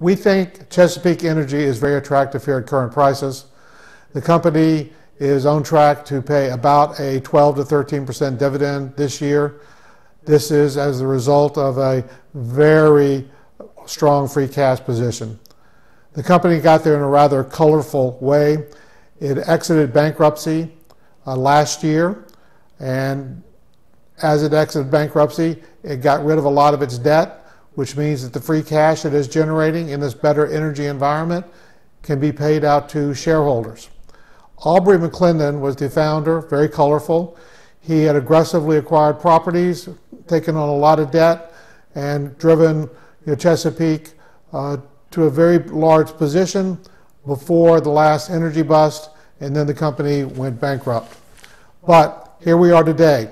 We think Chesapeake Energy is very attractive here at current prices. The company is on track to pay about a 12 to 13 percent dividend this year. This is as a result of a very strong free cash position. The company got there in a rather colorful way. It exited bankruptcy uh, last year, and as it exited bankruptcy, it got rid of a lot of its debt, which means that the free cash it is generating in this better energy environment can be paid out to shareholders. Aubrey McClendon was the founder, very colorful. He had aggressively acquired properties, taken on a lot of debt, and driven you know, Chesapeake uh, to a very large position before the last energy bust, and then the company went bankrupt. But here we are today.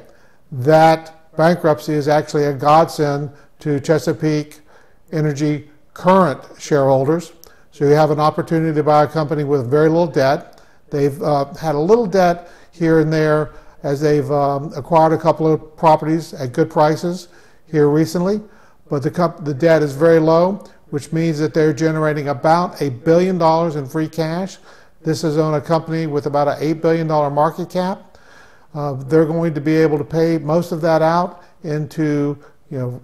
That bankruptcy is actually a godsend to Chesapeake Energy current shareholders. So you have an opportunity to buy a company with very little debt. They've uh, had a little debt here and there as they've um, acquired a couple of properties at good prices here recently, but the, the debt is very low, which means that they're generating about a billion dollars in free cash. This is on a company with about an $8 billion market cap. Uh, they're going to be able to pay most of that out into you know,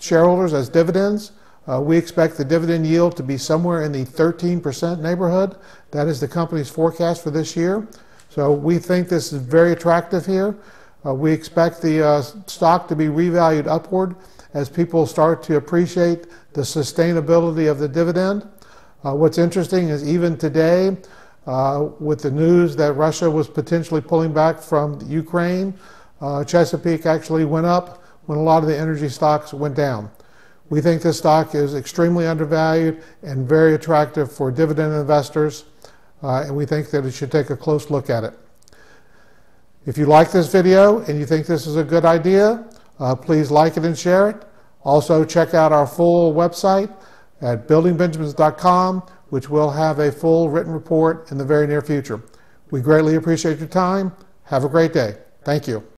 shareholders as dividends. Uh, we expect the dividend yield to be somewhere in the 13% neighborhood. That is the company's forecast for this year. So we think this is very attractive here. Uh, we expect the uh, stock to be revalued upward as people start to appreciate the sustainability of the dividend. What's interesting is even today, with the news that Russia was potentially pulling back from Ukraine, Chesapeake actually went up when a lot of the energy stocks went down. We think this stock is extremely undervalued and very attractive for dividend investors uh, and we think that it should take a close look at it. If you like this video and you think this is a good idea, uh, please like it and share it. Also, check out our full website at buildingbenjamins.com, which will have a full written report in the very near future. We greatly appreciate your time. Have a great day. Thank you.